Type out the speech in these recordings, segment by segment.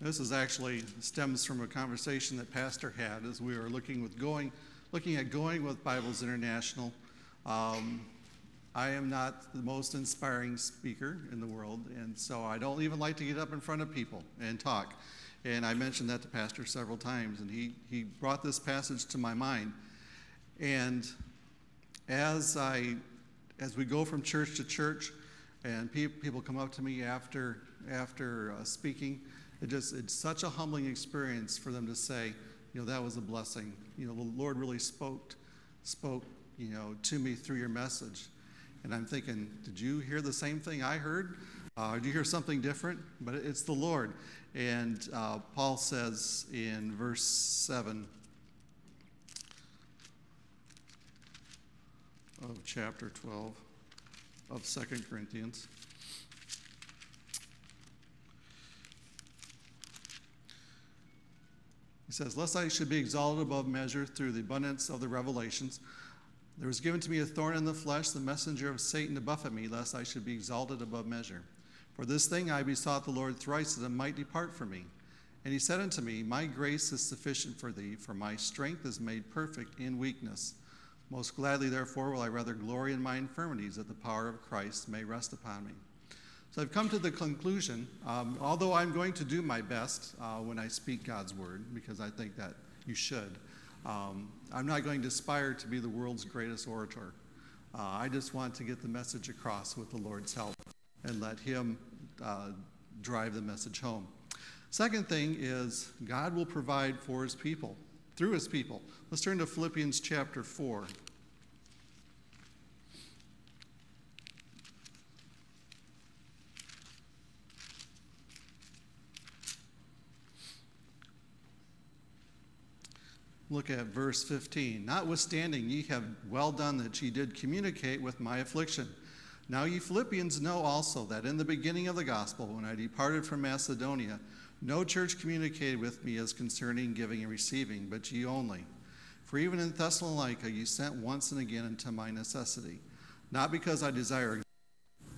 This is actually stems from a conversation that Pastor had as we were looking with going, looking at going with Bibles International. Um, I am not the most inspiring speaker in the world, and so I don't even like to get up in front of people and talk. And I mentioned that to Pastor several times, and he, he brought this passage to my mind. And as I as we go from church to church, and pe- people come up to me after after uh, speaking, it just it's such a humbling experience for them to say, you know, that was a blessing. You know, the Lord really spoke spoke you know to me through your message. And I'm thinking, did you hear the same thing I heard? Uh, did you hear something different? But it's the Lord. And uh, Paul says in verse 7 of chapter 12 of Second Corinthians. He says, Lest I should be exalted above measure through the abundance of the revelations. There was given to me a thorn in the flesh, the messenger of Satan to buffet me, lest I should be exalted above measure. For this thing I besought the Lord thrice that it might depart from me. And he said unto me, My grace is sufficient for thee, for my strength is made perfect in weakness. Most gladly, therefore, will I rather glory in my infirmities, that the power of Christ may rest upon me. So I've come to the conclusion, um, although I'm going to do my best uh, when I speak God's word, because I think that you should. Um, I'm not going to aspire to be the world's greatest orator. Uh, I just want to get the message across with the Lord's help and let Him uh, drive the message home. Second thing is, God will provide for His people, through His people. Let's turn to Philippians chapter 4. Look at verse 15. Notwithstanding, ye have well done that ye did communicate with my affliction. Now, ye Philippians know also that in the beginning of the gospel, when I departed from Macedonia, no church communicated with me as concerning giving and receiving, but ye only. For even in Thessalonica ye sent once and again unto my necessity, not because I desire,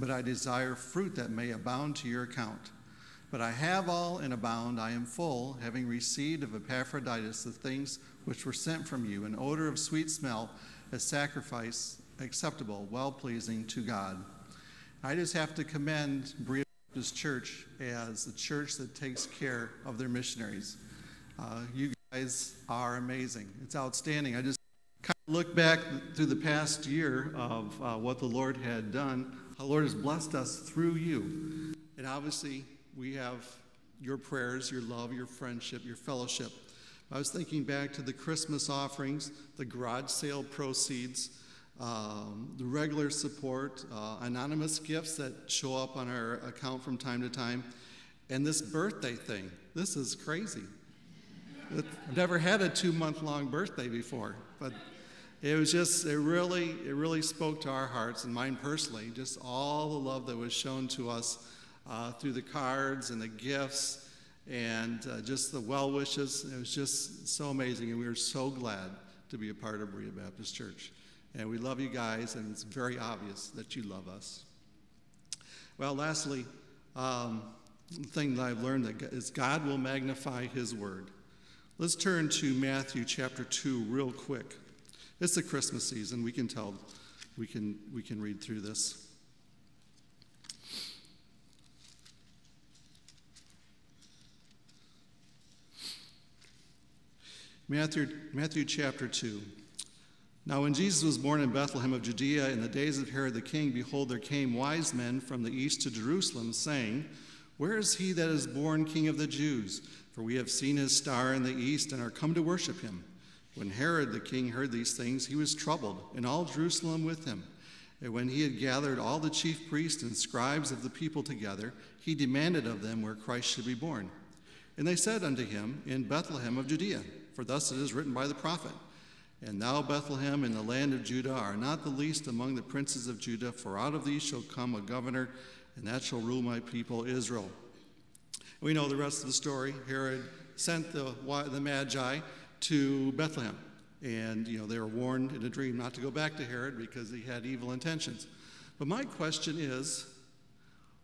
but I desire fruit that may abound to your account. But I have all and abound, I am full, having received of Epaphroditus the things which were sent from you, an odor of sweet smell, a sacrifice acceptable, well pleasing to God. I just have to commend Berea Baptist Church as a church that takes care of their missionaries. Uh, you guys are amazing. It's outstanding. I just kind of look back through the past year of uh, what the Lord had done. The Lord has blessed us through you. And obviously, we have your prayers, your love, your friendship, your fellowship. I was thinking back to the Christmas offerings, the garage sale proceeds, um, the regular support, uh, anonymous gifts that show up on our account from time to time, and this birthday thing. This is crazy. I've never had a two month long birthday before, but it was just, it really, it really spoke to our hearts and mine personally, just all the love that was shown to us uh, through the cards and the gifts and uh, just the well wishes. It was just so amazing, and we were so glad to be a part of Berea Baptist Church. And we love you guys, and it's very obvious that you love us. Well, lastly, um, the thing that I've learned that is God will magnify His word. Let's turn to Matthew chapter 2 real quick. It's the Christmas season. We can tell, we can, we can read through this. Matthew, Matthew chapter 2. Now, when Jesus was born in Bethlehem of Judea in the days of Herod the king, behold, there came wise men from the east to Jerusalem, saying, Where is he that is born king of the Jews? For we have seen his star in the east and are come to worship him. When Herod the king heard these things, he was troubled, and all Jerusalem with him. And when he had gathered all the chief priests and scribes of the people together, he demanded of them where Christ should be born. And they said unto him, In Bethlehem of Judea for thus it is written by the prophet And thou, Bethlehem, in the land of Judah, are not the least among the princes of Judah, for out of thee shall come a governor, and that shall rule my people Israel. We know the rest of the story. Herod sent the, the Magi to Bethlehem. And, you know, they were warned in a dream not to go back to Herod because he had evil intentions. But my question is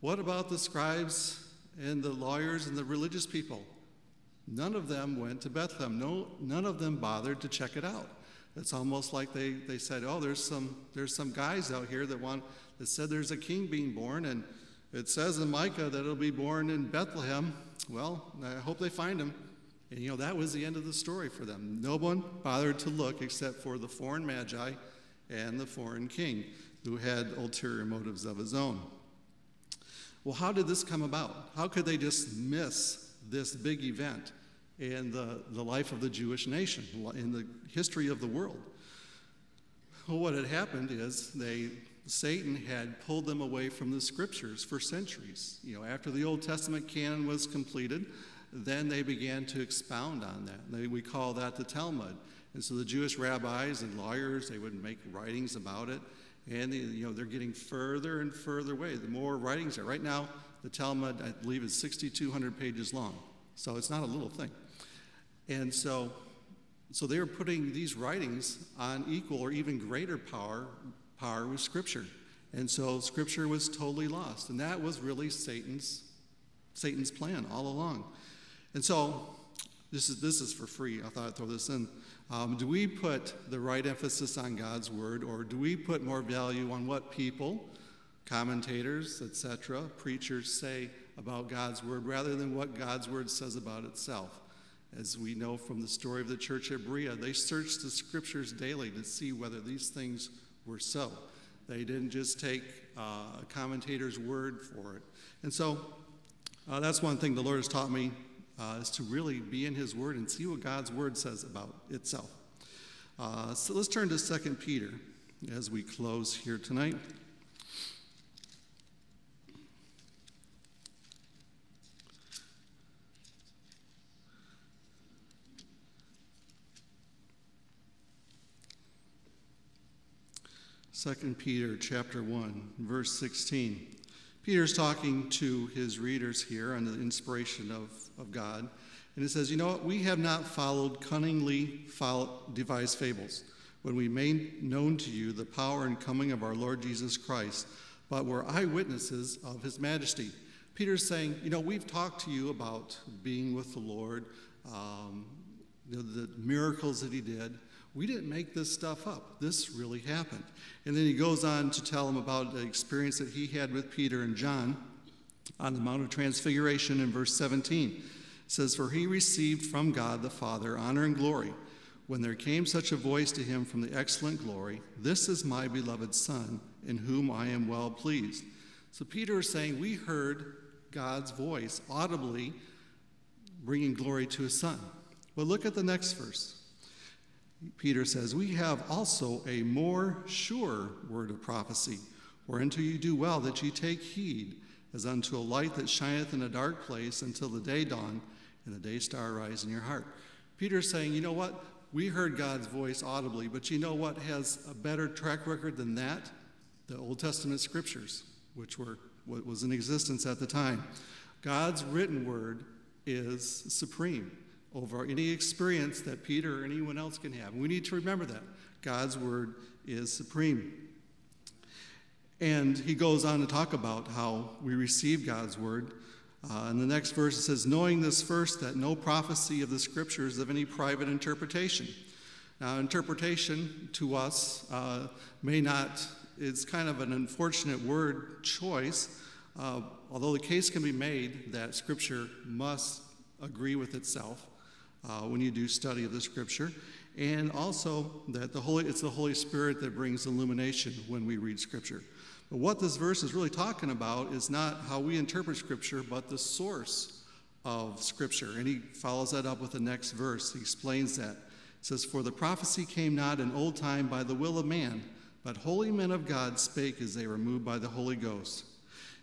what about the scribes and the lawyers and the religious people. None of them went to Bethlehem. No, none of them bothered to check it out. It's almost like they, they said, oh, there's some, there's some guys out here that, want, that said there's a king being born, and it says in Micah that it'll be born in Bethlehem. Well, I hope they find him. And you know, that was the end of the story for them. No one bothered to look except for the foreign magi and the foreign king who had ulterior motives of his own. Well, how did this come about? How could they just miss this big event in the, the life of the Jewish nation, in the history of the world? Well, what had happened is they Satan had pulled them away from the scriptures for centuries. You know, after the Old Testament canon was completed, then they began to expound on that. They, we call that the Talmud. And so the Jewish rabbis and lawyers, they would make writings about it. And you know, they're getting further and further away. The more writings are. Right now, the Talmud, I believe, is 6,200 pages long. So it's not a little thing. And so, so they were putting these writings on equal or even greater power, power with Scripture. And so Scripture was totally lost. And that was really Satan's, Satan's plan all along. And so this is, this is for free. I thought I'd throw this in. Um, do we put the right emphasis on God's word, or do we put more value on what people, commentators, etc., preachers say about God's word rather than what God's word says about itself? As we know from the story of the church at Berea, they searched the scriptures daily to see whether these things were so. They didn't just take uh, a commentator's word for it. And so uh, that's one thing the Lord has taught me uh, is to really be in His Word and see what God's Word says about itself. Uh, so let's turn to 2 Peter as we close here tonight. Second Peter chapter 1 verse 16 Peter's talking to his readers here under the inspiration of, of God. And it says, You know what? We have not followed cunningly devised fables when we made known to you the power and coming of our Lord Jesus Christ, but were eyewitnesses of his majesty. Peter's saying, You know, we've talked to you about being with the Lord, um, the, the miracles that he did. We didn't make this stuff up. This really happened. And then he goes on to tell them about the experience that he had with Peter and John on the Mount of Transfiguration in verse 17. It says, For he received from God the Father honor and glory when there came such a voice to him from the excellent glory, This is my beloved Son, in whom I am well pleased. So Peter is saying, We heard God's voice audibly bringing glory to his Son. Well, look at the next verse. Peter says, We have also a more sure word of prophecy, whereunto you do well that ye take heed, as unto a light that shineth in a dark place until the day dawn and the day star rise in your heart. Peter's saying, You know what? We heard God's voice audibly, but you know what has a better track record than that? The Old Testament scriptures, which were what was in existence at the time. God's written word is supreme over any experience that Peter or anyone else can have. We need to remember that. God's word is supreme. And he goes on to talk about how we receive God's word. Uh, in the next verse, it says, Knowing this first, that no prophecy of the scriptures of any private interpretation. Now, interpretation to us uh, may not, it's kind of an unfortunate word choice, uh, although the case can be made that scripture must agree with itself uh, when you do study of the scripture. And also that the Holy, it's the Holy Spirit that brings illumination when we read scripture. But what this verse is really talking about is not how we interpret scripture, but the source of scripture. And he follows that up with the next verse. He explains that. It says, For the prophecy came not in old time by the will of man, but holy men of God spake as they were moved by the Holy Ghost.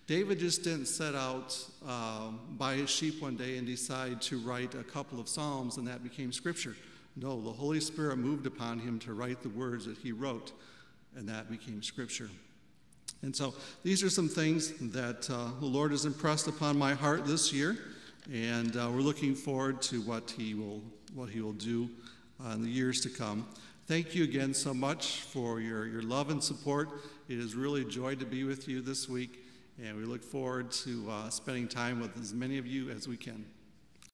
David just didn't set out uh, by his sheep one day and decide to write a couple of Psalms and that became scripture. No, the Holy Spirit moved upon him to write the words that he wrote, and that became scripture. And so these are some things that uh, the Lord has impressed upon my heart this year, and uh, we're looking forward to what He will what He will do uh, in the years to come. Thank you again so much for your, your love and support. It is really a joy to be with you this week. And we look forward to uh, spending time with as many of you as we can.